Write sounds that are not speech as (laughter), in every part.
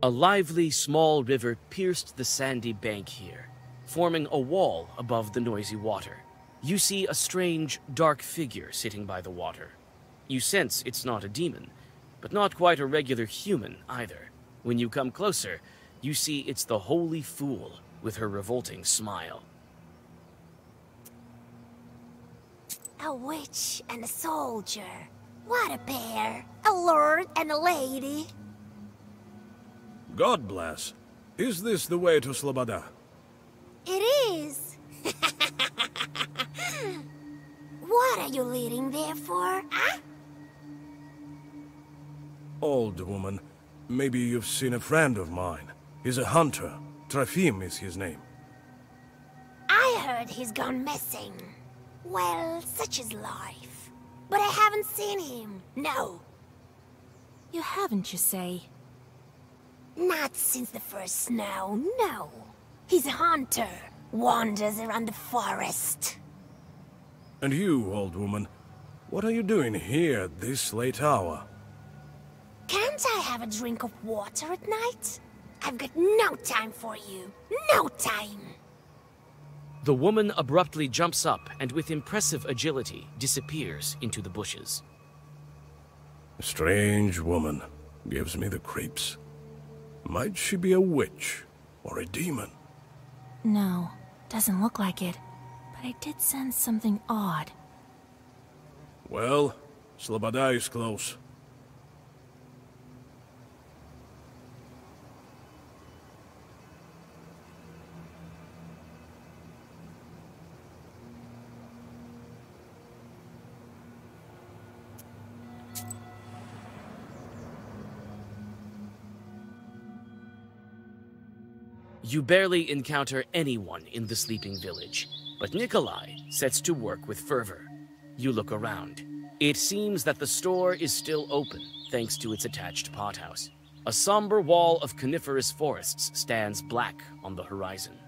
A lively, small river pierced the sandy bank here, forming a wall above the noisy water. You see a strange, dark figure sitting by the water. You sense it's not a demon, but not quite a regular human either. When you come closer, you see it's the Holy Fool with her revolting smile. A witch and a soldier. What a pair. A lord and a lady. God bless. Is this the way to Sloboda? It is. (laughs) what are you leading there for, huh? Old woman, maybe you've seen a friend of mine. He's a hunter. Trofim is his name. I heard he's gone missing. Well, such is life. But I haven't seen him, no. You haven't, you say? Not since the first snow, no. He's a hunter, wanders around the forest. And you, old woman, what are you doing here at this late hour? Can't I have a drink of water at night? I've got no time for you. No time! The woman abruptly jumps up and with impressive agility disappears into the bushes. A strange woman. Gives me the creeps. Might she be a witch or a demon? No, doesn't look like it. But I did sense something odd. Well, Slobodai is close. You barely encounter anyone in the sleeping village, but Nikolai sets to work with fervor. You look around. It seems that the store is still open, thanks to its attached pothouse. A somber wall of coniferous forests stands black on the horizon.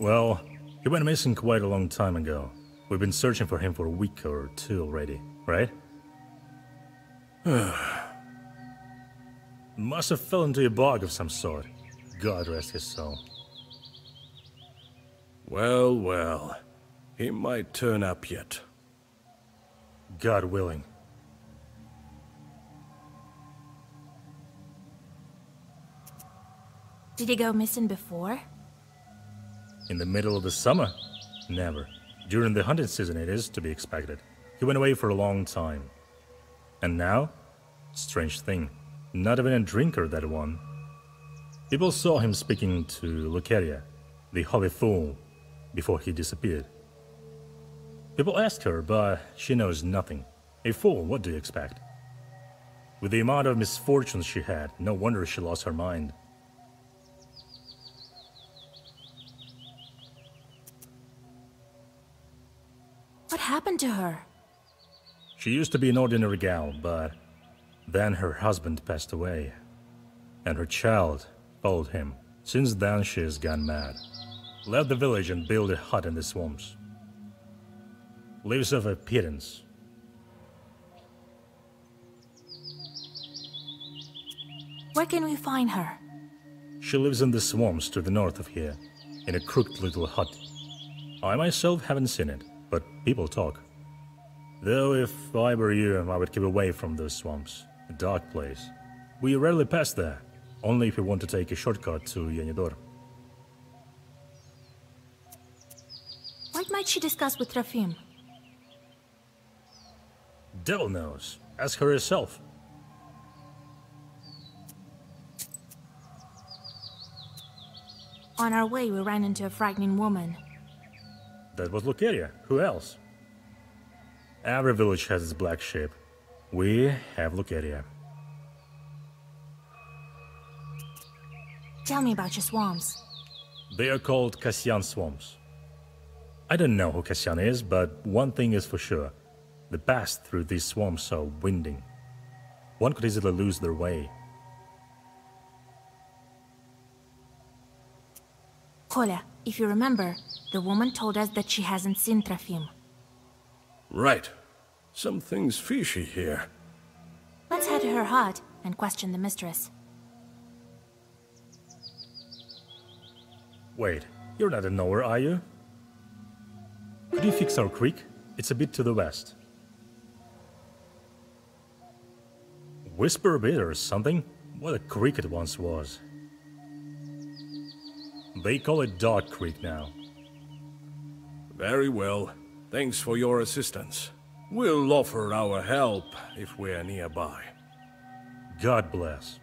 Well, he went missing quite a long time ago. We've been searching for him for a week or two already, right? (sighs) Must have fell into a bog of some sort. God rest his soul. Well, well. He might turn up yet. God willing. Did he go missing before? In the middle of the summer? Never. During the hunting season, it is to be expected. He went away for a long time. And now? Strange thing. Not even a drinker, that one. People saw him speaking to Lucaria, the holy fool, before he disappeared. People asked her, but she knows nothing. A fool, what do you expect? With the amount of misfortunes she had, no wonder she lost her mind. Happened to her? She used to be an ordinary gal, but then her husband passed away, and her child followed him. Since then, she has gone mad. Left the village and built a hut in the swamps. Lives off a pittance. Where can we find her? She lives in the swamps to the north of here, in a crooked little hut. I myself haven't seen it, but people talk. Though if I were you, I would keep away from those swamps. A dark place. We rarely pass there, only if we want to take a shortcut to Yanidor. What might she discuss with Rafim? Devil knows. Ask her herself. On our way, we ran into a frightening woman. That was Lucaria. Who else? Every village has its black sheep. We have Lucaria. Tell me about your swamps. They are called Kasyan swamps. I don't know who Kasyan is, but one thing is for sure. The paths through these swamps are winding. One could easily lose their way. Kolya, if you remember, the woman told us that she hasn't seen Trofim. Right. Something's fishy here. Let's head to her hut and question the mistress. Wait, you're not a knower, are you? Could you fix our creek? It's a bit to the west. Whisper a bit or something? What a creek it once was. They call it Dog Creek now. Very well. Thanks for your assistance. We'll offer our help if we're nearby. God bless.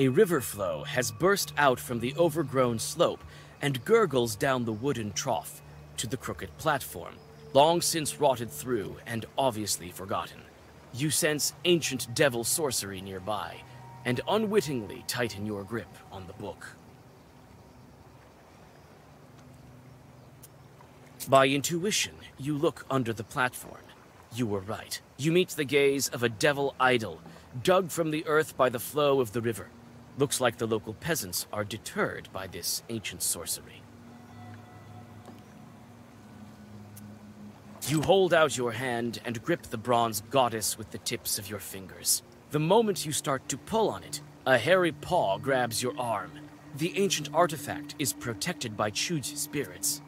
A river flow has burst out from the overgrown slope and gurgles down the wooden trough to the crooked platform, long since rotted through and obviously forgotten. You sense ancient devil sorcery nearby, and unwittingly tighten your grip on the book. By intuition, you look under the platform. You were right. You meet the gaze of a devil idol, dug from the earth by the flow of the river. Looks like the local peasants are deterred by this ancient sorcery. You hold out your hand and grip the bronze goddess with the tips of your fingers. The moment you start to pull on it, a hairy paw grabs your arm. The ancient artifact is protected by Chuj spirits.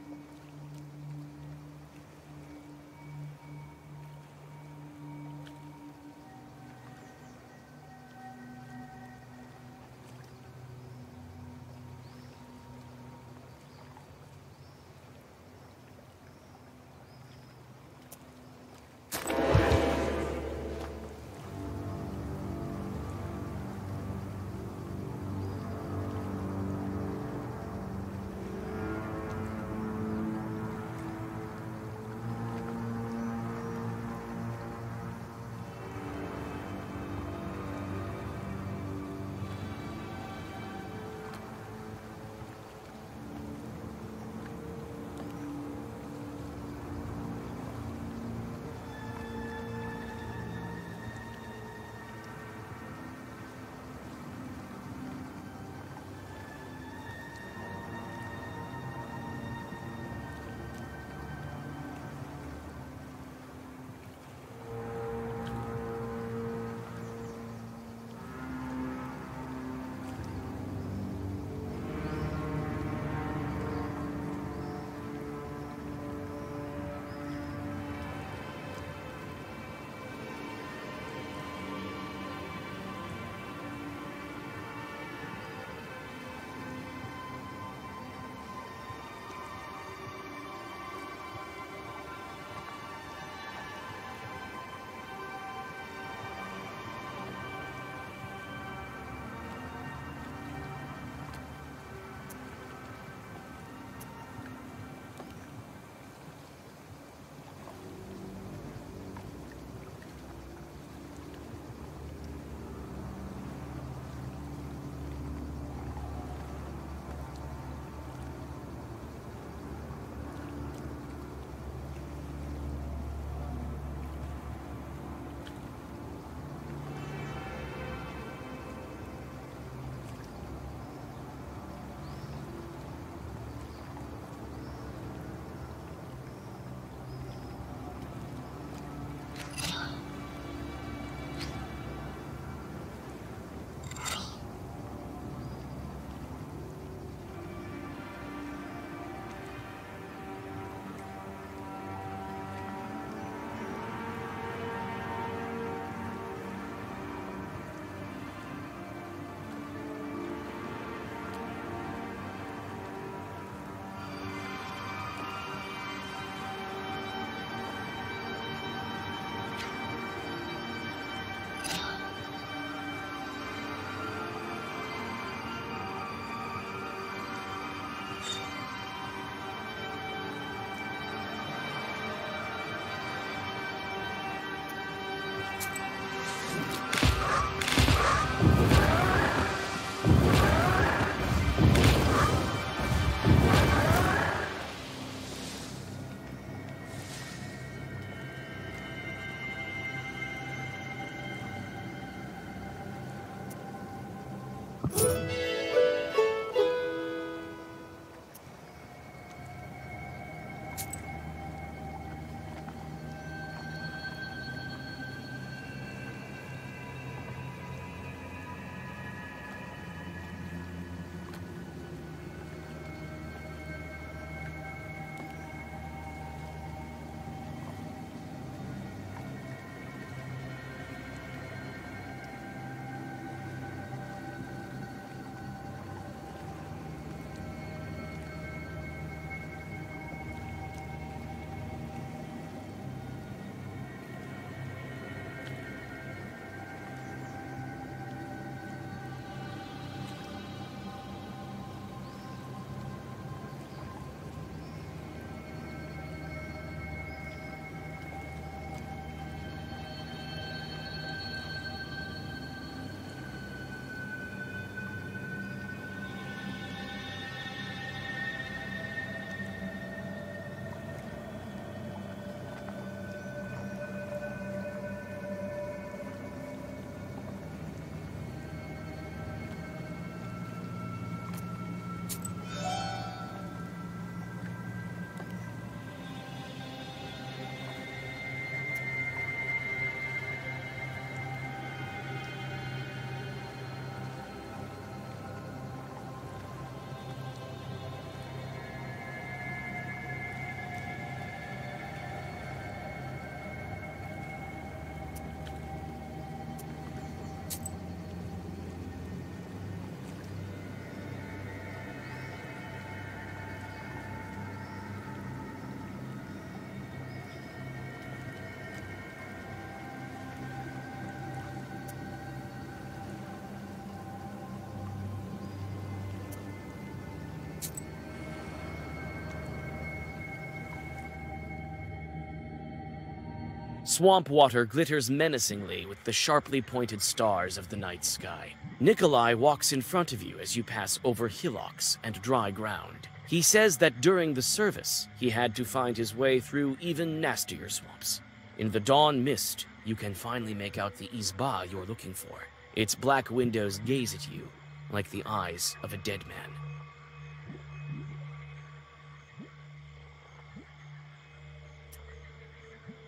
Swamp water glitters menacingly with the sharply pointed stars of the night sky. Nikolai walks in front of you as you pass over hillocks and dry ground. He says that during the service, he had to find his way through even nastier swamps. In the dawn mist, you can finally make out the Izba you're looking for. Its black windows gaze at you like the eyes of a dead man.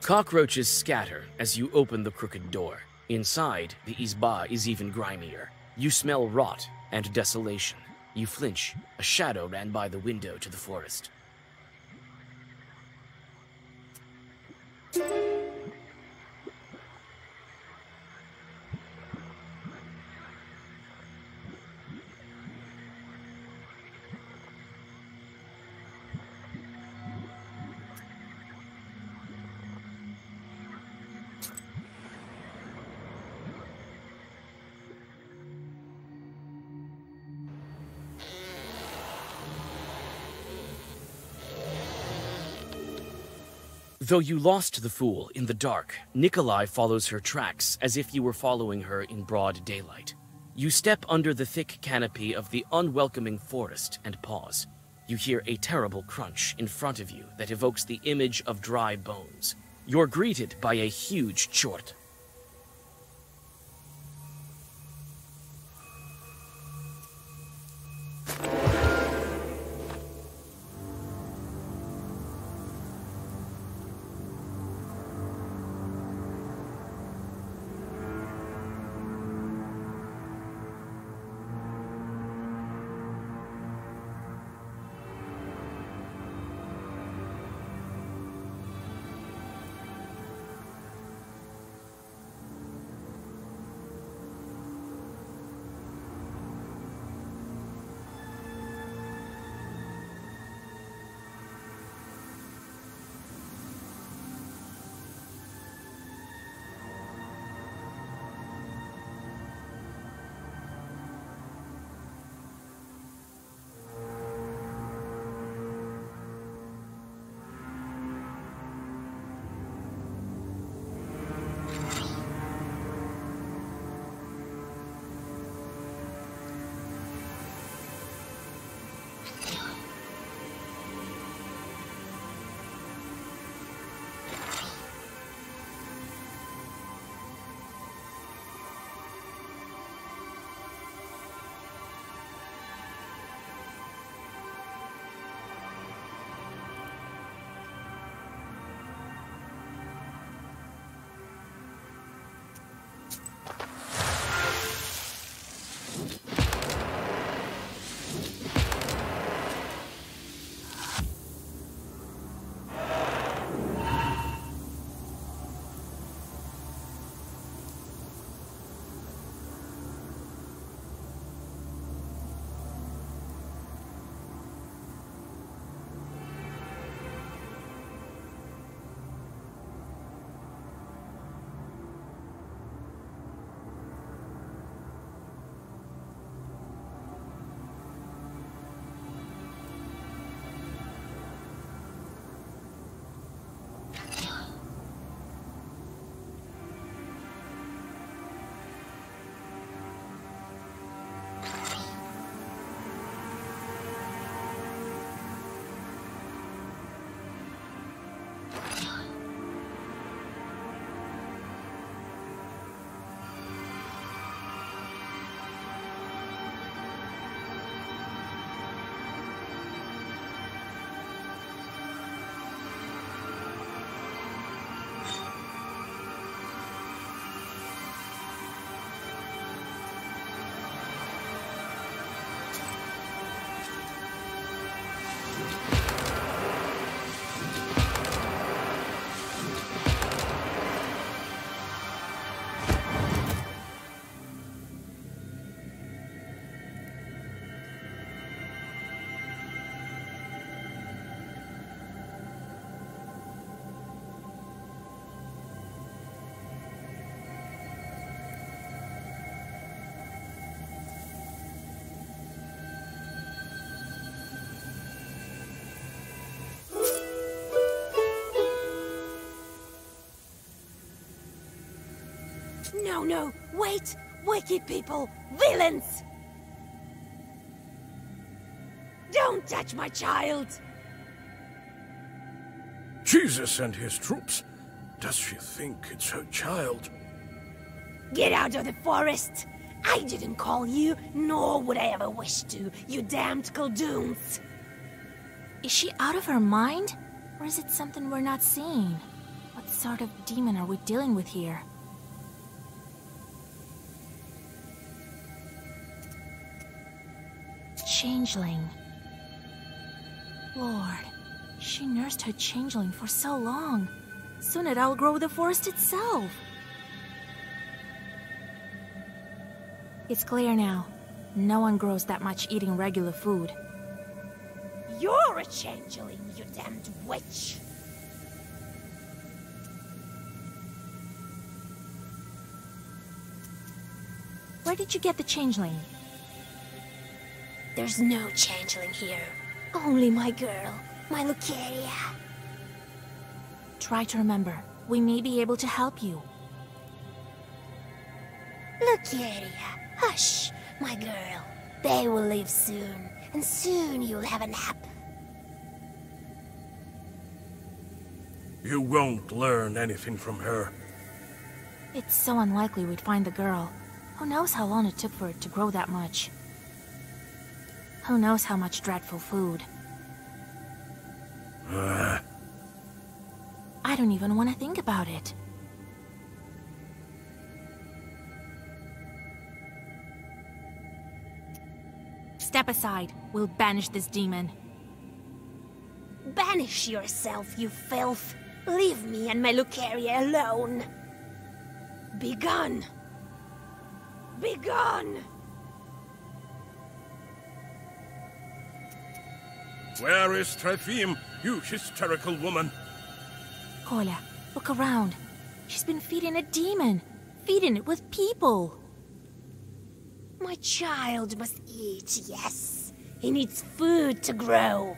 Cockroaches scatter as you open the crooked door. Inside, the Izba is even grimier. You smell rot and desolation. You flinch. A shadow ran by the window to the forest. Though you lost the fool in the dark, Nikolai follows her tracks as if you were following her in broad daylight. You step under the thick canopy of the unwelcoming forest and pause. You hear a terrible crunch in front of you that evokes the image of dry bones. You're greeted by a huge chort. No, no, wait! Wicked people! Villains! Don't touch my child! Jesus and his troops. Does she think it's her child? Get out of the forest! I didn't call you, nor would I ever wish to, you damned Kolduns! Is she out of her mind? Or is it something we're not seeing? What sort of demon are we dealing with here? Changeling. Lord, she nursed her changeling for so long. Soon it outgrow the forest itself. It's clear now. No one grows that much eating regular food. You're a changeling, you damned witch! Where did you get the changeling? There's no changeling here. Only my girl, my Lucaria. Try to remember. We may be able to help you. Lucaria, hush, my girl. They will leave soon, and soon you'll have a nap. You won't learn anything from her. It's so unlikely we'd find the girl. Who knows how long it took for it to grow that much? Who knows how much dreadful food? (sighs) I don't even want to think about it. Step aside. We'll banish this demon. Banish yourself, you filth. Leave me and my Lucaria alone. Begone. Begone. Where is Trofim, you hysterical woman? Kolya, look around. She's been feeding a demon. Feeding it with people. My child must eat, yes. He needs food to grow.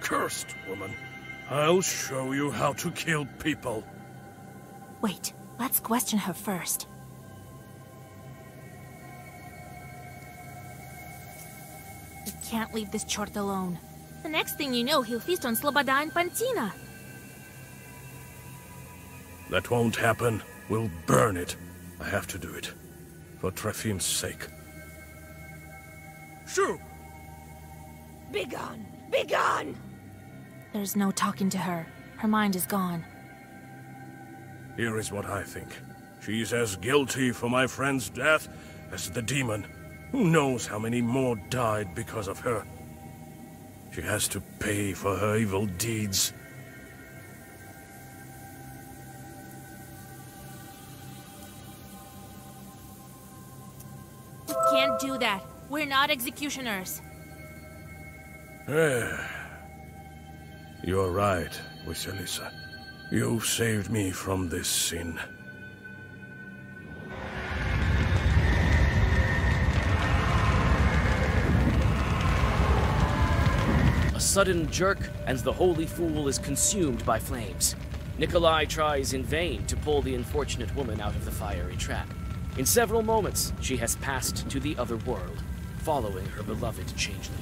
Cursed woman. I'll show you how to kill people. Wait, let's question her first. Can't leave this chort alone. The next thing you know, he'll feast on Sloboda and Pantina. That won't happen. We'll burn it. I have to do it. For Trofim's sake. Shoo! Begone. Begone. There's no talking to her. Her mind is gone. Here is what I think. She's as guilty for my friend's death as the demon. Who knows how many more died because of her? She has to pay for her evil deeds. We can't do that. We're not executioners. Eh. You're right, Vasilisa. You've saved me from this sin. Sudden jerk, and the holy fool is consumed by flames. Nikolai tries in vain to pull the unfortunate woman out of the fiery trap. In several moments, she has passed to the other world, following her beloved changeling.